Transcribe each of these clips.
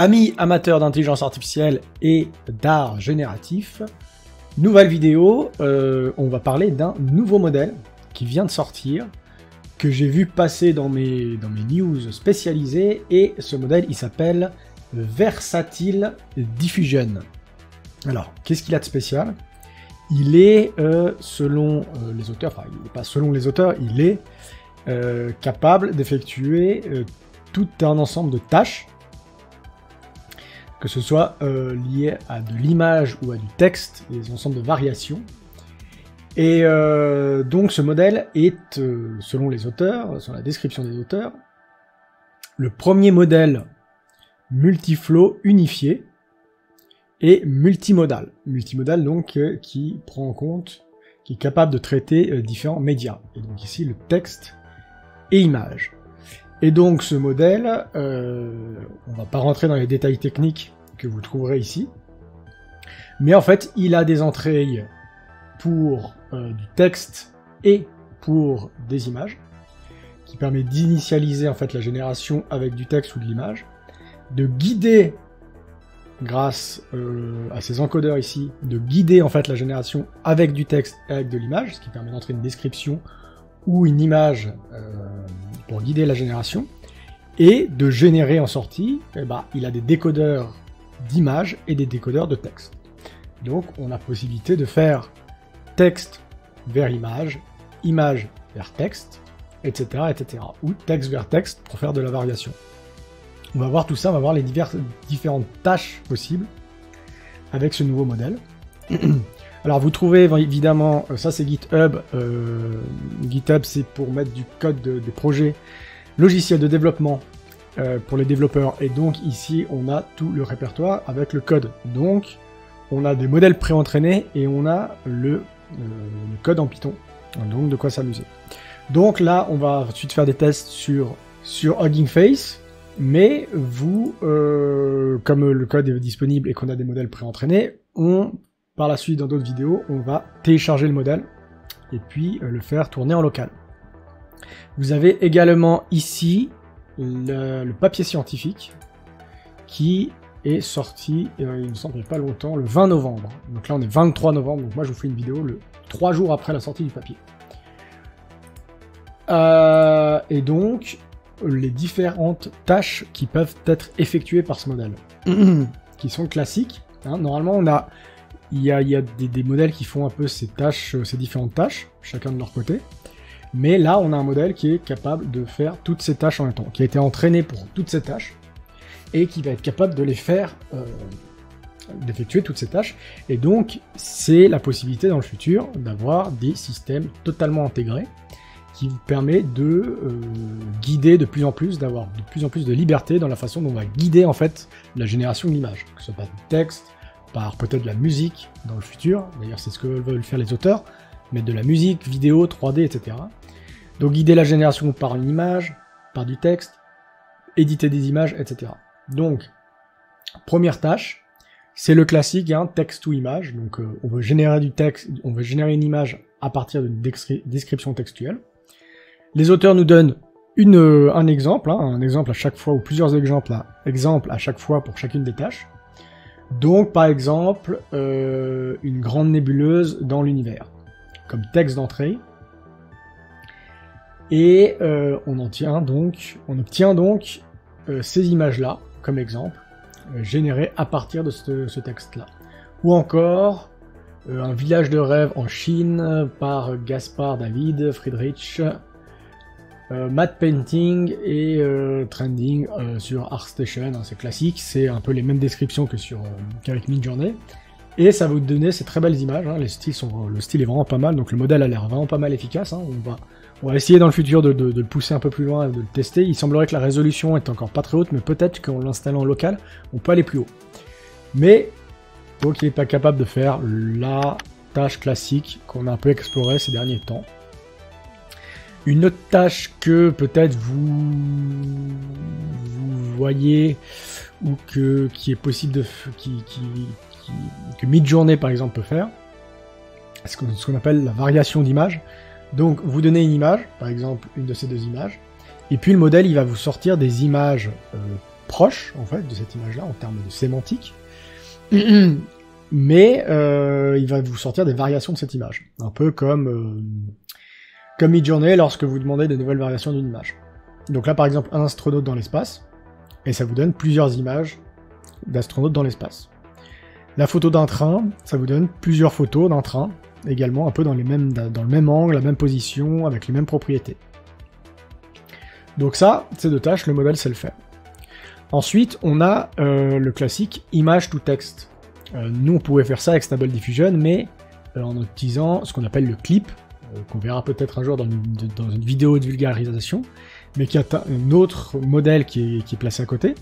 Amis amateurs d'intelligence artificielle et d'art génératif, nouvelle vidéo, euh, on va parler d'un nouveau modèle qui vient de sortir, que j'ai vu passer dans mes, news spécialisées, et ce modèle il s'appelle Versatile Diffusion. Alors, qu'est-ce qu'il a de spécial? Il est, euh, selon euh, les auteurs, enfin il n'est pas selon les auteurs, il est capable d'effectuer tout un ensemble de tâches que ce soit euh, lié à de l'image ou à du texte, des ensembles de variations. Et euh, donc ce modèle est, euh, selon les auteurs, selon la description des auteurs, le premier modèle multiflow unifié et multimodal. Multimodal donc qui prend en compte, qui est capable de traiter différents médias. Et donc ici le texte et images. Et donc ce modèle, euh, on va pas rentrer dans les détails techniques que vous trouverez ici, mais en fait il a des entrées pour euh, du texte et pour des images, qui permet d'initialiser en fait la génération avec du texte ou de l'image, de guider grâce euh, à ces encodeurs ici, de guider en fait la génération avec du texte et avec de l'image, ce qui permet d'entrer une description ou une image pour guider la génération, et de générer en sortie, eh ben, il a des décodeurs d'images et des décodeurs de texte. Donc on a possibilité de faire texte vers image, image vers texte, etc., etc. Ou texte vers texte pour faire de la variation. On va voir tout ça, on va voir les diverses, différentes tâches possibles avec ce nouveau modèle. Alors vous trouvez évidemment, euh, ça c'est GitHub, euh, GitHub c'est pour mettre du code des projets logiciels de développement euh, pour les développeurs, et donc ici on a tout le répertoire avec le code. Donc on a des modèles pré-entraînés et on a le, code en Python, donc de quoi s'amuser. Donc là on va ensuite faire des tests sur, sur Hugging Face, mais vous, comme le code est disponible et qu'on a des modèles pré-entraînés, on par la suite, dans d'autres vidéos, on va télécharger le modèle et puis euh, le faire tourner en local. Vous avez également ici le, papier scientifique qui est sorti, euh, il me semble pas longtemps, le 20 novembre. Donc là on est 23 novembre, donc moi je vous fais une vidéo le 3 jours après la sortie du papier. Euh, et donc les différentes tâches qui peuvent être effectuées par ce modèle, qui sont classiques. Hein. Normalement on a il y a, des, modèles qui font un peu euh, ces différentes tâches, chacun de leur côté. Mais là, on a un modèle qui est capable de faire toutes ces tâches en même temps, qui a été entraîné pour toutes ces tâches, et qui va être capable de les faire, euh, d'effectuer toutes ces tâches. Et donc, c'est la possibilité dans le futur d'avoir des systèmes totalement intégrés, qui vous permet de euh, guider de plus en plus, d'avoir de plus en plus de liberté dans la façon dont on va guider en fait la génération de l'image, que ce soit du texte, par peut-être la musique dans le futur, d'ailleurs c'est ce que veulent faire les auteurs, mettre de la musique, vidéo, 3D, etc. Donc guider la génération par une image, par du texte, éditer des images, etc. Donc, première tâche, c'est le classique, hein, texte ou image. Donc euh, on veut générer du texte, on veut générer une image à partir d'une description textuelle. Les auteurs nous donnent euh, un exemple, hein, un exemple à chaque fois, ou plusieurs exemples à, exemples à chaque fois pour chacune des tâches. Donc, par exemple, euh, une grande nébuleuse dans l'univers, comme texte d'entrée. Et euh, on, obtient donc, euh, ces images-là, comme exemple, générées à partir de ce, ce texte-là. Ou encore, un village de rêve en Chine par Gaspard David Friedrich euh, matte painting et euh, trending euh, sur ArtStation, hein, c'est classique, c'est un peu les mêmes descriptions que sur qu'avec Midjourney. Et ça va vous donner ces très belles images, hein, le style est vraiment pas mal, donc le modèle a l'air vraiment pas mal efficace. Hein. on, va, essayer dans le futur de, le pousser un peu plus loin, de le tester. Il semblerait que la résolution est encore pas très haute, mais peut-être qu'en l'installant local, on peut aller plus haut. Mais, donc il n'est pas capable de faire la tâche classique qu'on a un peu exploré ces derniers temps. Une autre tâche que peut-être vous, voyez ou que qui est possible de qui, qui, que Midjourney par exemple peut faire, ce qu'on appelle la variation d'image. Donc vous donnez une image, par exemple une de ces deux images, et puis le modèle il va vous sortir des images euh, proche en fait de cette image-là en termes de sémantique, mais euh, il va vous sortir des variations de cette image, un peu comme euh, comme Midjourney lorsque vous demandez des nouvelles variations d'une image. Donc là par exemple un astronaute dans l'espace, et ça vous donne plusieurs images d'astronautes dans l'espace. La photo d'un train, ça vous donne plusieurs photos d'un train, également un peu dans, le même angle, la même position, avec les mêmes propriétés. Donc ça, ces deux tâches, le modèle sait le faire. Ensuite, on a euh, le classique image to text. Euh, nous, on pouvait faire ça avec Stable Diffusion, mais euh, en utilisant ce qu'on appelle le clip, qu'on verra peut-être un jour dans une, vidéo de vulgarisation, mais qui a un autre modèle qui est, qui est placé à côté,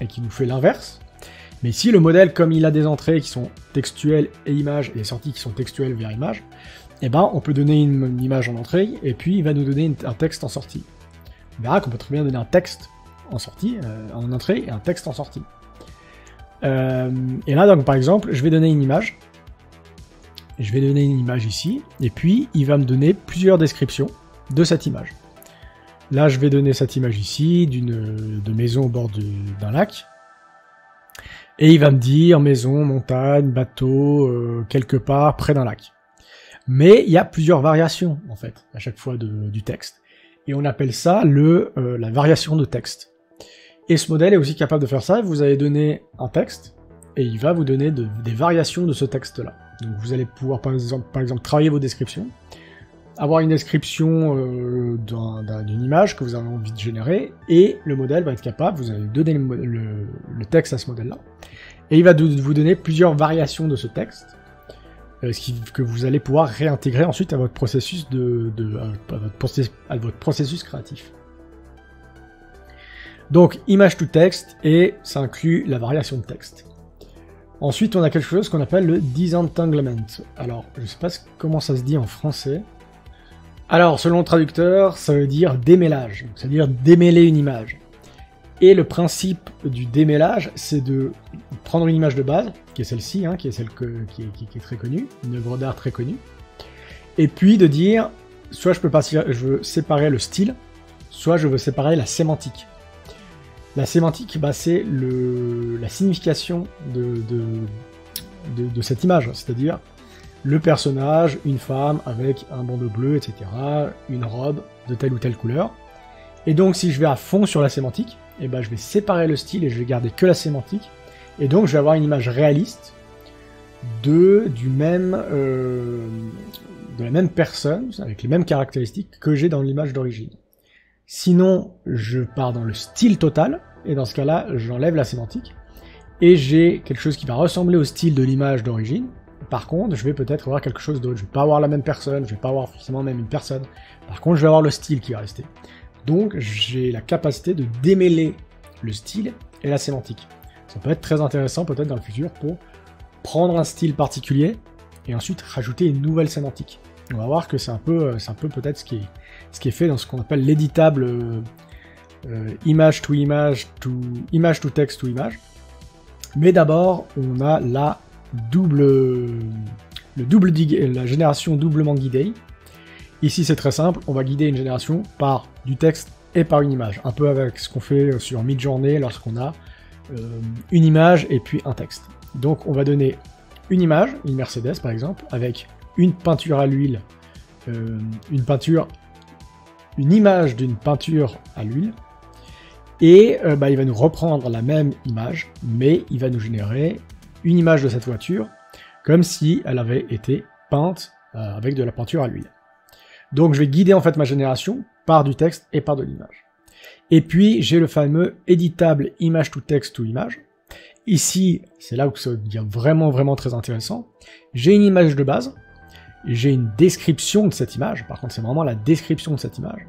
et qui nous fait l'inverse. Mais si le modèle, comme il a des entrées qui sont textuelles et images, et des sorties qui sont textuelles vers images, eh ben, on peut donner une, image en entrée, et puis il va nous donner un texte en sortie. On verra qu'on peut très bien donner un texte en sortie, euh, en entrée, et un texte en sortie. Euh, et là, donc, par exemple, je vais donner une image. Je vais donner une image ici, et puis il va me donner plusieurs descriptions de cette image. Là, je vais donner cette image ici, d'une de maison au bord d'un lac. Et il va me dire maison, montagne, bateau, euh, quelque part près d'un lac. Mais il y a plusieurs variations, en fait, à chaque fois du texte. Et on appelle ça euh, la variation de texte. Et ce modèle est aussi capable de faire ça. Vous allez donner un texte, et il va vous donner des variations de ce texte-là. Donc vous allez pouvoir, par exemple, par exemple, travailler vos descriptions avoir une description euh, d'une image que vous avez envie de générer, et le modèle va être capable, vous allez donner le, texte à ce modèle-là, et il va vous donner plusieurs variations de ce texte, euh, ce qui, que vous allez pouvoir réintégrer ensuite à votre processus de, à votre processus créatif. Donc image to texte et ça inclut la variation de texte. Ensuite, on a quelque chose qu'on appelle le disentanglement. Alors, je sais pas comment ça se dit en français. Alors, selon le traducteur, ça veut dire démêlage, c'est-à-dire démêler une image. Et le principe du démêlage, c'est de prendre une image de base, qui est celle-ci, hein, qui est celle qui, est, très connue, une œuvre d'art très connue, et puis de dire, soit je peux passer, je veux séparer le style, soit je veux séparer la sémantique. La sémantique, bah, c'est la signification de, cette image, c'est-à-dire le personnage, une femme avec un bandeau bleu, etc., une robe de telle ou telle couleur. Et donc si je vais à fond sur la sémantique, eh ben, je vais séparer le style et je vais garder que la sémantique. Et donc je vais avoir une image réaliste de, du même, euh, de la même personne, avec les mêmes caractéristiques que j'ai dans l'image d'origine. Sinon, je pars dans le style total, et dans ce cas-là, j'enlève la sémantique, et j'ai quelque chose qui va ressembler au style de l'image d'origine, par contre, je vais peut-être avoir quelque chose d'autre. Je vais pas avoir la même personne, je vais pas avoir forcément même une personne. Par contre, je vais avoir le style qui va rester. Donc, j'ai la capacité de démêler le style et la sémantique. Ça peut être très intéressant peut-être dans le futur pour prendre un style particulier et ensuite rajouter une nouvelle sémantique. On va voir que c'est un peu, c'est un peu peut-être ce qui est, ce fait dans ce qu'on appelle l'éditable euh, euh, image to image to image to text to image. Mais d'abord, on a la double, le double la génération doublement guidée. Ici, c'est très simple, on va guider une génération par du texte et par une image. Un peu avec ce qu'on fait sur Midjourney lorsqu'on a euh, une image et puis un texte. Donc, on va donner une image, une Mercedes par exemple, avec une peinture à l'huile, euh, une peinture, une image d'une peinture à l'huile, et euh, bah, il va nous reprendre la même image, mais il va nous générer une image de cette voiture, comme si elle avait été peinte euh, avec de la peinture à l'huile. Donc je vais guider en fait ma génération par du texte et par de l'image. Et puis j'ai le fameux éditable image to text to image. Ici, c'est là où ça devient vraiment vraiment très intéressant. J'ai une image de base, j'ai une description de cette image, par contre c'est vraiment la description de cette image,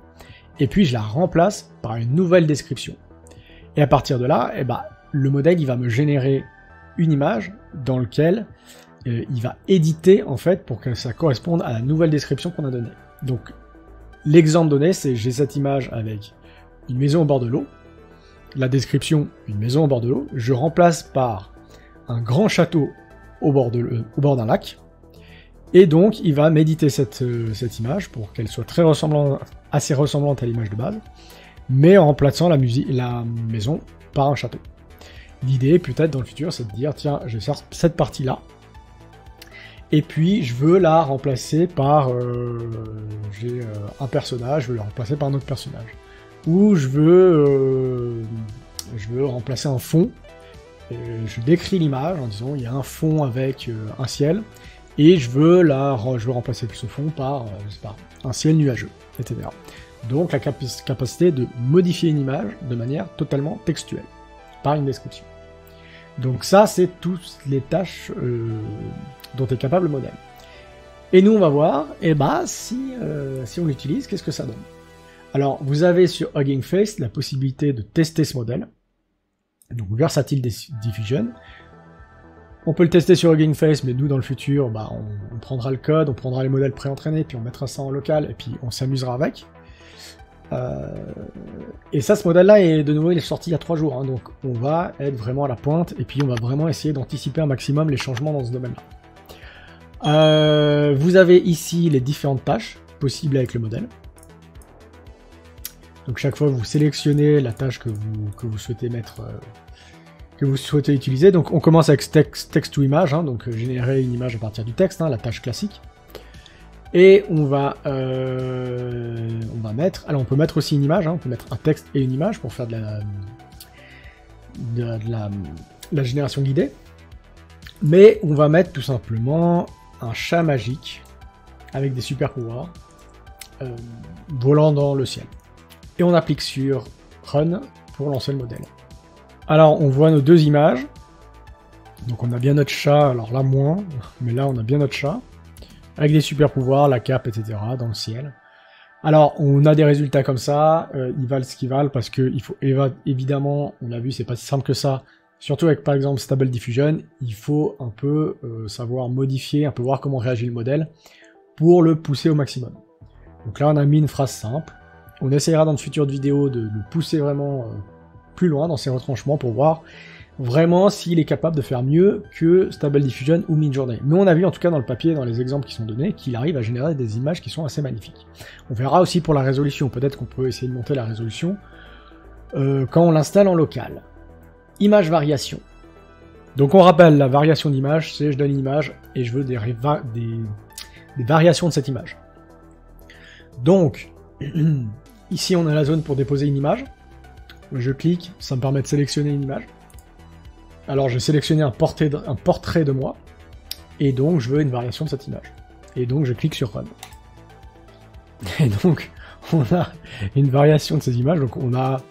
et puis je la remplace par une nouvelle description. Et à partir de là, eh ben, le modèle il va me générer une image dans lequel euh, il va éditer en fait pour que ça corresponde à la nouvelle description qu'on a donnée. Donc l'exemple donné, c'est j'ai cette image avec une maison au bord de l'eau, la description une maison au bord de l'eau, je remplace par un grand château au bord d'un lac, et donc il va méditer cette, euh, cette image pour qu'elle soit très ressemblante, assez ressemblante à l'image de base, mais en remplaçant la, maison par un château. L'idée, peut-être dans le futur, c'est de dire, tiens, sors cette partie-là, et puis je veux la remplacer par... Euh, j'ai euh, un personnage, je veux la remplacer par un autre personnage. Ou je veux, je veux remplacer un fond. je décris l'image en disant il y a un fond avec un ciel, et je veux, la, je veux remplacer ce fond par je sais pas, un ciel nuageux, etc. Donc la capacité de modifier une image de manière totalement textuelle, par une description. Donc ça, c'est toutes les tâches dont est capable le modèle. Et nous, on va voir, eh bah, si, euh, si on l'utilise, qu'est-ce que ça donne? Alors, vous avez sur Hugging Face la possibilité de tester ce modèle. Donc, Versatile Diffusion. On peut le tester sur Hugging Face, mais nous, dans le futur, bah, on, prendra le code, on prendra les modèles pré-entraînés, puis on mettra ça en local, et puis on s'amusera avec. Euh, et ça, ce modèle-là, est de nouveau, il est sorti il y a trois jours, hein, donc on va être vraiment à la pointe, et puis on va vraiment essayer d'anticiper un maximum les changements dans ce domaine-là. Euh, vous avez ici les différentes tâches possibles avec le modèle. Donc chaque fois vous sélectionnez la tâche que vous, souhaitez mettre, euh, vous souhaitez utiliser. Donc on commence avec texte, text to image, hein, donc euh, générer une image à partir du texte, hein, la tâche classique. Et on va, on va mettre, alors on peut mettre aussi une image, hein, on peut mettre un texte et une image pour faire de la, de la, la génération guidée. Mais on va mettre tout simplement un chat magique avec des super pouvoirs euh, volant dans le ciel. Et on applique sur Run pour lancer le modèle. Alors on voit nos deux images. Donc on a bien notre chat, alors là moins, mais là on a bien notre chat. Avec des super pouvoirs, la cape, etc. dans le ciel. Alors, on a des résultats comme ça, euh, ils valent ce qu'ils valent parce que il faut évidemment, on l'a vu, c'est pas si simple que ça, Surtout avec par exemple Stable Diffusion, il faut un peu euh, savoir modifier, un peu voir comment réagit le modèle pour le pousser au maximum. Donc là on a mis une phrase simple. On essaiera dans de futures vidéos de le pousser vraiment euh, plus loin dans ses retranchements pour voir vraiment s'il est capable de faire mieux que Stable Diffusion ou Midjourney. Mais on a vu en tout cas dans le papier, dans les exemples qui sont donnés, qu'il arrive à générer des images qui sont assez magnifiques. On verra aussi pour la résolution, peut-être qu'on peut essayer de monter la résolution euh, quand on l'installe en local. Image variation. Donc on rappelle, la variation d'image, c'est je donne une image et je veux des, des, variations de cette image. Donc, ici on a la zone pour déposer une image. Je clique, ça me permet de sélectionner une image. Alors je vais sélectionner un portrait de, un portrait de moi, et donc je veux une variation de cette image. Et donc je clique sur Run. Et donc on a une variation de ces images, donc on a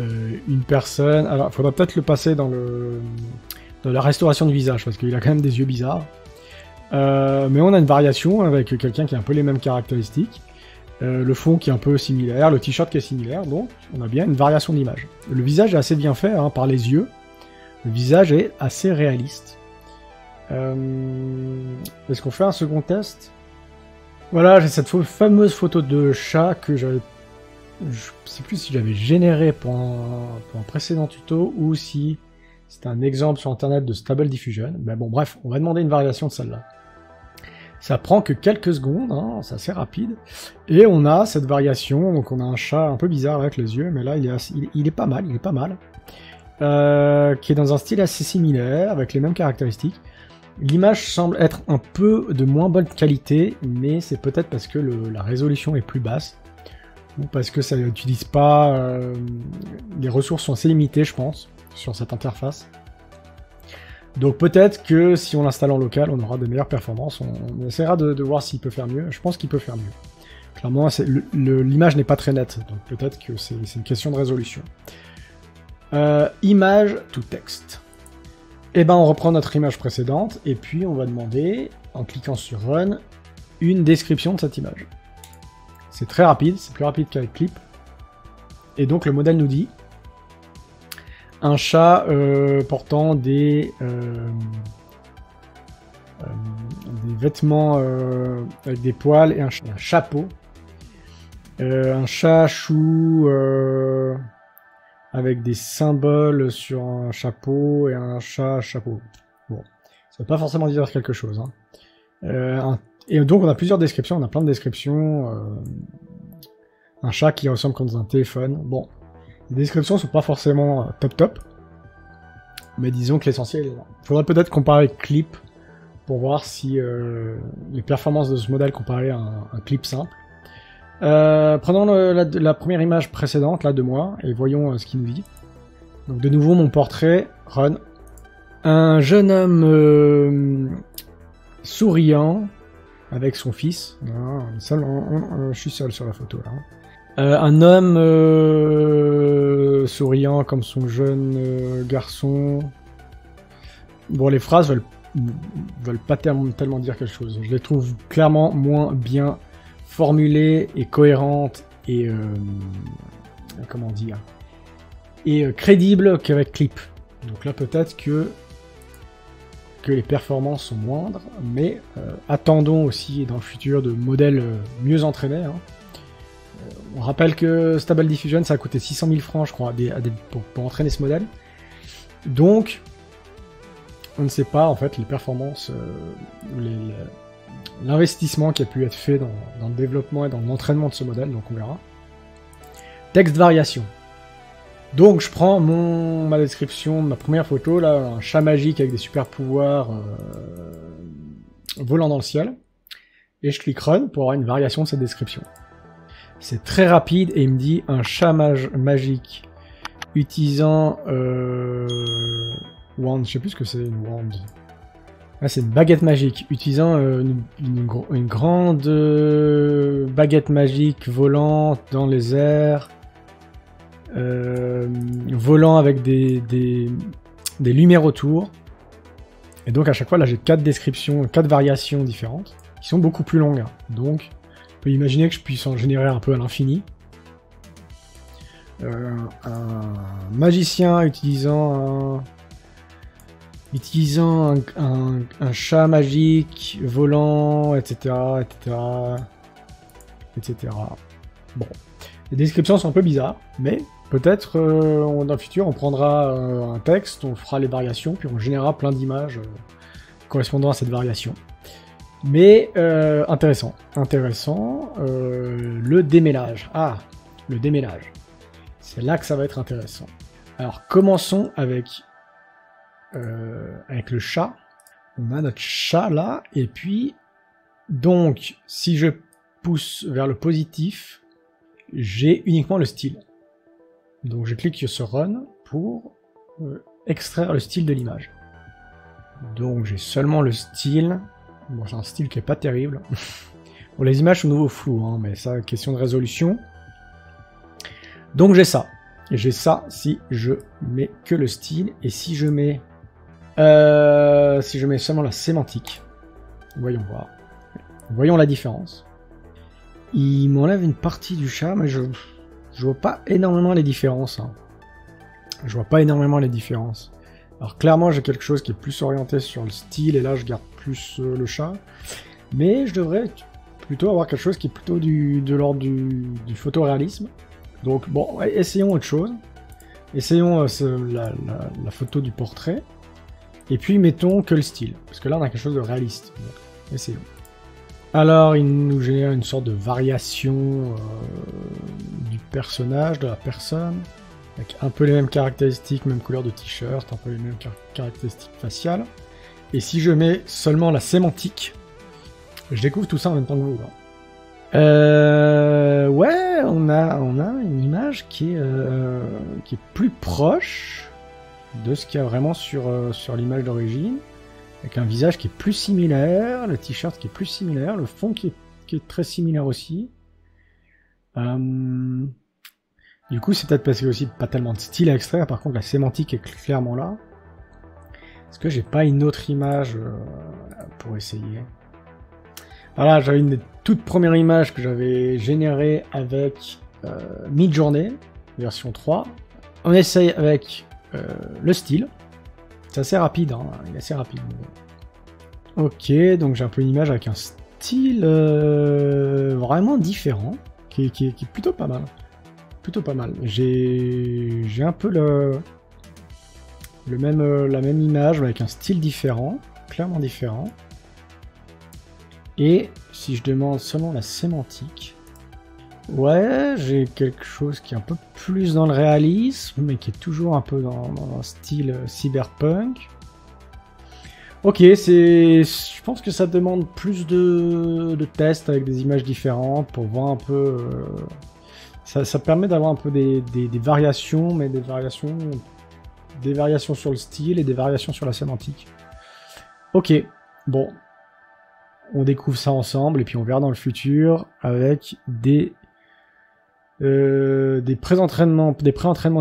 euh, une personne. Alors, il faudra peut-être le passer dans le la restauration du visage parce qu'il a quand même des yeux bizarres. Euh, mais on a une variation avec quelqu'un qui a un peu les mêmes caractéristiques. Euh, le fond qui est un peu similaire, le t-shirt qui est similaire, donc on a bien une variation d'image. Le visage est assez bien fait hein, par les yeux. Le visage est assez réaliste. Est-ce qu'on fait un second test? Voilà, j'ai cette fameuse photo de chat que j'avais je sais plus si j'avais généré pour un, précédent tuto ou si c'est un exemple sur internet de Stable Diffusion. Mais bon, bref, on va demander une variation de celle-là. Ça prend que quelques secondes, hein, c'est assez rapide. Et on a cette variation, donc on a un chat un peu bizarre avec les yeux, mais là il est, il, est pas mal, il est pas mal. Euh, qui est dans un style assez similaire, avec les mêmes caractéristiques. L'image semble être un peu de moins bonne qualité, mais c'est peut-être parce que la résolution est plus basse ou parce que ça n'utilise pas... Euh, les ressources sont assez limitées, je pense, sur cette interface. Donc peut-être que si on l'installe en local, on aura de meilleures performances. On, essaiera de, voir s'il peut faire mieux. Je pense qu'il peut faire mieux. Clairement, l'image n'est pas très nette, donc peut-être que c'est une question de résolution. Euh, image to text. Et eh ben, on reprend notre image précédente, et puis on va demander, en cliquant sur Run, une description de cette image. C'est très rapide, c'est plus rapide qu'avec Clip. Et donc le modèle nous dit un chat euh, portant des, euh, euh, vêtements avec des poils et un, chapeau. un chat chou avec des symboles sur un chapeau et un chat chapeau. Bon, ça veut pas forcément dire quelque chose. Hein. Et donc on a plusieurs descriptions, on a plein de descriptions. Un chat qui ressemble comme un téléphone. Bon, Les descriptions sont pas forcément euh, top top. Mais disons que l'essentiel Il faudrait peut-être comparer Clip pour voir si euh, les performances de ce modèle comparées à un, clip simple. Euh, prenons la, première image précédente, là, de moi, et voyons ce qu'il nous dit. Donc de nouveau, mon portrait, Run. Un jeune homme souriant, avec son fils. je suis seul sur la photo, là. Un homme souriant comme son jeune garçon. Bon, les phrases veulent veulent pas tellement dire quelque chose. Je les trouve clairement moins bien formulées et cohérentes et euh, comment dire et euh, crédibles qu'avec Clip. Donc là peut-être que que les performances sont moindres, mais euh, attendons aussi dans le futur de modèles mieux entraînés. Hein. On rappelle que Stable Diffusion ça a coûté 600 000 francs je crois pour entraîner ce modèle. Donc on ne sait pas en fait les performances, euh, l'investissement qui a pu être fait dans, le développement et dans l'entraînement de ce modèle, donc on verra. Texte variation. Donc je prends mon, ma description de ma première photo, là, un chat magique avec des super pouvoirs euh, volant dans le ciel, et je clique Run pour avoir une variation de cette description. C'est très rapide et il me dit un chat magique utilisant euh, Wand, je sais plus ce que c'est une wand. Ah, c'est une baguette magique, utilisant euh, une, grande euh, baguette magique volante dans les airs, volant avec des, des, lumières autour. Et donc à chaque fois, là j'ai quatre descriptions, quatre variations différentes, qui sont beaucoup plus longues. Donc, on peut imaginer que je puisse en générer un peu à l'infini. un magicien utilisant un utilisant un, chat magique, volant, etc., etc., etc. Bon, les descriptions sont un peu bizarres, mais peut-être euh, dans le futur on prendra euh, un texte, on fera les variations, puis on générera plein d'images euh, correspondant à cette variation. Mais intéressant, intéressant. le démêlage. Ah, le démêlage. C'est là que ça va être intéressant. Alors commençons avec euh, avec le chat. On a notre chat là, et puis, donc, si je pousse vers le positif, j'ai uniquement le style. Donc je clique sur Run pour euh, extraire le style de l'image. Donc j'ai seulement le style. Bon, c'est un style qui est pas terrible. bon, les images sont nouveau floues, hein, mais ça, question de résolution. Donc j'ai ça. J'ai ça si je mets que le style. Et si je mets euh, si je mets seulement la sémantique, voyons voir. Voyons la différence. Il m'enlève une partie du chat, mais je, je vois pas énormément les différences. Hein. Je vois pas énormément les différences. Alors clairement, j'ai quelque chose qui est plus orienté sur le style, et là, je garde plus euh, le chat. Mais je devrais plutôt avoir quelque chose qui est plutôt du, de l'ordre du, photoréalisme. Donc bon, essayons autre chose. Essayons euh, la, la, photo du portrait. Et puis mettons que le style, parce que là on a quelque chose de réaliste. essayons. Alors il nous génère une sorte de variation euh, du personnage, de la personne, avec un peu les mêmes caractéristiques, même couleur de t-shirt, un peu les mêmes caractéristiques faciales. Et si je mets seulement la sémantique, je découvre tout ça en même temps que vous. Hein. Euh, ouais, on a, on a une image qui est, euh, qui est plus proche de ce qu'il y a vraiment sur, euh, sur l'image d'origine, avec un visage qui est plus similaire, le t-shirt qui est plus similaire, le fond qui est, très similaire aussi. Euh, du coup, c'est peut-être parce qu'il y a aussi pas tellement de style à extraire, par contre la sémantique est clairement là. Est-ce que j'ai pas une autre image euh, pour essayer? Voilà, j'avais une des toutes premières images que j'avais générée avec Midjourney, version 3. On essaye avec euh, le style. C'est assez rapide, hein, il est assez rapide. Ok, donc j'ai un peu une image avec un style euh, vraiment différent, qui est, plutôt pas mal. Plutôt pas mal. J'ai un peu le, le même, euh, la même image, avec un style différent, clairement différent. Et si je demande seulement la sémantique, Ouais, j'ai quelque chose qui est un peu plus dans le réalisme, mais qui est toujours un peu dans, un style euh, cyberpunk. Ok, c'est, je pense que ça demande plus de, tests avec des images différentes pour voir un peu. euh, ça, permet d'avoir un peu des- des variations, mais des variations, des variations sur le style et des variations sur la sémantique. Ok, bon, on découvre ça ensemble et puis on verra dans le futur avec des euh, des pré-entraînements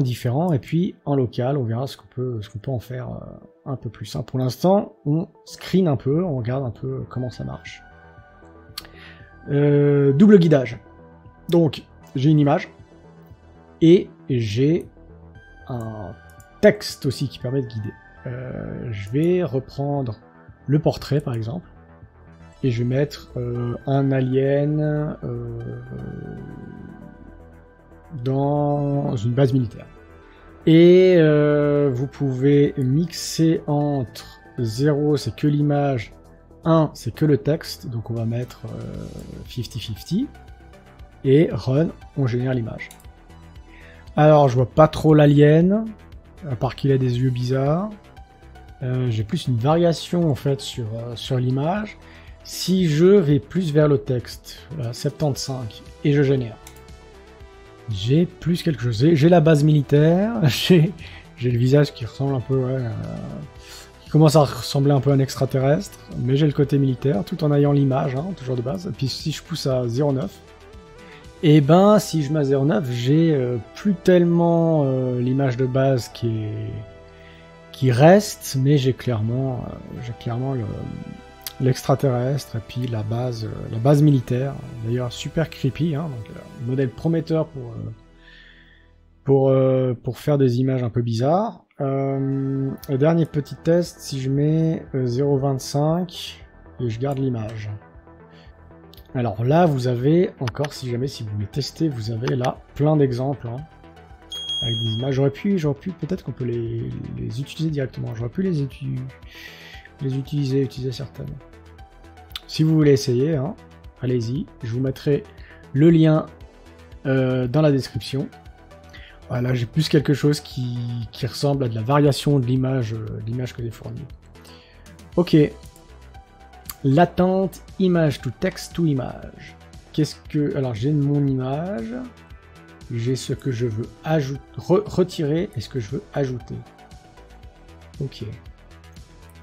différents et puis en local on verra ce qu'on peut en faire euh, un peu plus pour l'instant on screen un peu on regarde un peu comment ça marche. Euh, double guidage. Donc j'ai une image et j'ai un texte aussi qui permet de guider Euh, je vais reprendre le portrait par exemple et je vais mettre euh, un alien euh, dans une base militaire. Et vous pouvez mixer entre 0 c'est que l'image, 1 c'est que le texte, donc on va mettre euh, 50-50, et run, on génère l'image. Alors je vois pas trop l'alien, à part qu'il a des yeux bizarres. Euh, J'ai plus une variation en fait sur, euh, sur l'image. Si je vais plus vers le texte, voilà, 75, et je génère, j'ai plus quelque chose. J'ai- la base militaire, j'ai le visage qui ressemble un peu, euh, qui commence à ressembler un peu à un extraterrestre, mais j'ai le côté militaire, tout en ayant l'image, hein, toujours de base. Et puis si je pousse à 0,9, et ben si je mets à 0,9, j'ai euh, plus tellement euh, l'image de base qui est qui reste, mais j'ai clairement, euh, l'extraterrestre et puis la base, militaire. D'ailleurs, super creepy, hein, donc modèle prometteur pour faire des images un peu bizarres. Dernier petit test, si je mets euh, 0.25 et je garde l'image. Alors là, vous avez encore, si jamais si vous voulez tester, vous avez là plein d'exemples. hein, avec des images. J'aurais pu, j'aurais pu, peut-être qu'on peut les, utiliser directement. J'aurais pu les, les utiliser, utiliser certaines. Si vous voulez essayer, hein, allez-y. Je vous mettrai le lien euh, dans la description. Voilà, j'ai plus quelque chose qui, ressemble à de la variation de l'image, euh, l'image que j'ai fournie. Ok. L'attente image to text to image. Qu'est-ce que. Alors j'ai mon image. J'ai ce que je veux ajouter, retirer et ce que je veux ajouter. Ok.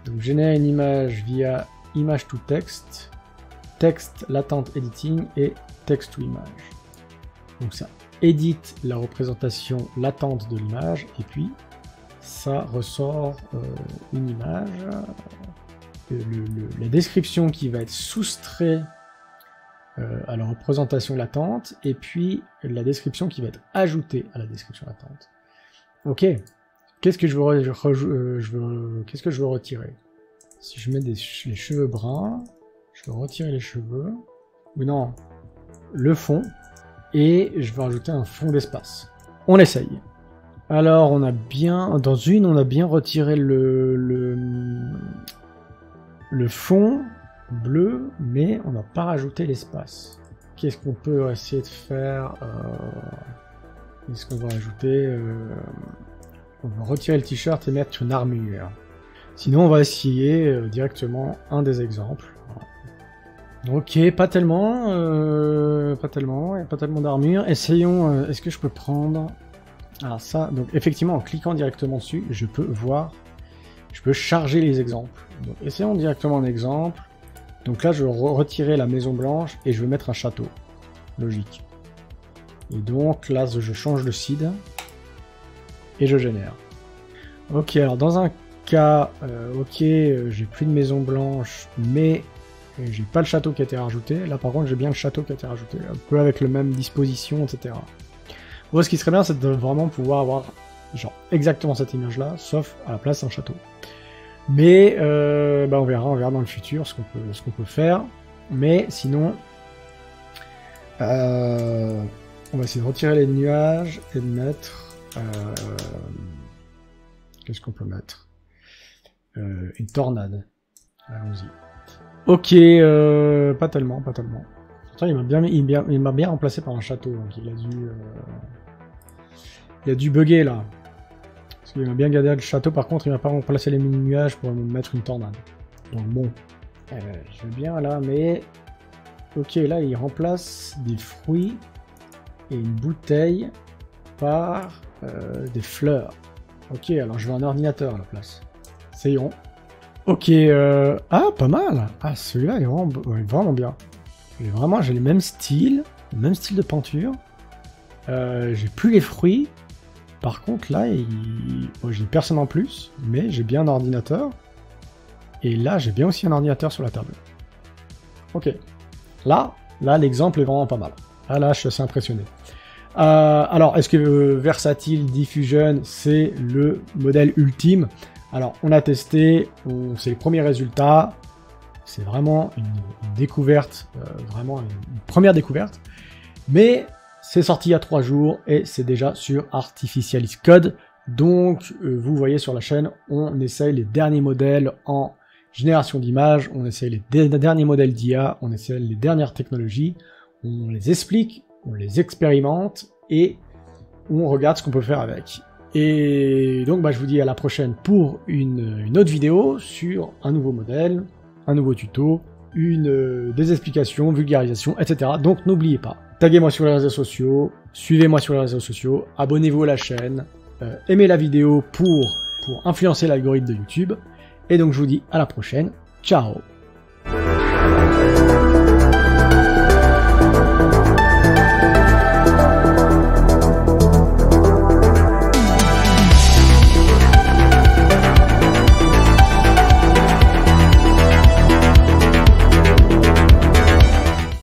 Donc générer une image via image to text, text latente editing et text to image. Donc ça édite la représentation latente de l'image et puis ça ressort euh, une image. La description qui va être soustrait euh, à la représentation latente et puis la description qui va être ajoutée à la description latente. Ok. Qu'est-ce que je veux, euh, que je veux retirer? Si je mets les cheveux bruns, je veux retirer les cheveux. Ou non, le fond. Et je vais rajouter un fond d'espace. On essaye. Alors, on a bien, dans une, on a bien retiré le, le fond bleu, mais on n'a pas rajouté l'espace. Qu'est-ce qu'on peut essayer de faire euh, Qu'est-ce qu'on va rajouter euh, On va retirer le t-shirt et mettre une armure. Sinon, on va essayer euh, directement un des exemples. Ok, pas tellement, euh, pas tellement, pas tellement d'armure. Essayons, est-ce que je peux prendre... Alors ça, donc effectivement, en cliquant directement dessus, je peux voir, je peux charger les exemples. Donc essayons directement un exemple. Donc là, je vais re- retirer la maison blanche et je vais mettre un château. Logique. Et donc là, je change le seed et je génère. Ok, alors dans un cas, euh, ok, euh, j'ai plus de maison blanche, mais j'ai pas le château qui a été rajouté. Là, par contre, j'ai bien le château qui a été rajouté, un peu avec le même disposition, etc. Moi, ce qui serait bien, c'est de vraiment pouvoir avoir genre exactement cette image-là, sauf à la place un château. Mais euh, bah, on verra, on verra dans le futur ce qu'on peut, peut faire. Mais sinon, euh, on va essayer de retirer les nuages et de mettre. euh, Qu'est-ce qu'on peut mettre? Une tornade. Allons-y. Ok, pas tellement, pas tellement. Pourtant, il m'a bien, il bien, remplacé par un château, donc il a dû, il a dû bugger là. Parce qu'il bien gardé le château, par contre, il m'a pas remplacé les mini-nuages pour me mettre une tornade. Donc bon, euh, je veux bien là, mais... Ok, là, il remplace des fruits et une bouteille par euh, des fleurs. Ok, alors je veux un ordinateur à la place. Essayons. Ok, euh... ah, pas mal Ah, celui-là est vraiment, bien. Vraiment, j'ai le même style, le même style de peinture. Euh, j'ai plus les fruits. Par contre, là, il... bon, j'ai personne en plus, mais j'ai bien un ordinateur. Et là, j'ai bien aussi un ordinateur sur la table. Ok. Là, là, l'exemple est vraiment pas mal. Ah là, je suis assez impressionné. Euh, alors, est-ce que euh, Versatile Diffusion, c'est le modèle ultime? Alors, on a testé, c'est les premiers résultats. C'est vraiment une, découverte, euh, vraiment une première découverte. Mais c'est sorti il y a trois jours et c'est déjà sur Artificialis Code. Donc, euh, vous voyez sur la chaîne, on essaye les derniers modèles en génération d'images, on essaye les derniers modèles d'IA, on essaye les dernières technologies, on les explique, on les expérimente et on regarde ce qu'on peut faire avec. Et donc, bah, je vous dis à la prochaine pour une, une autre vidéo sur un nouveau modèle, un nouveau tuto, une, euh, des explications, vulgarisation, etc. Donc, n'oubliez pas, taguez-moi sur les réseaux sociaux, suivez-moi sur les réseaux sociaux, abonnez-vous à la chaîne, euh, aimez la vidéo pour, pour influencer l'algorithme de YouTube. Et donc, je vous dis à la prochaine. Ciao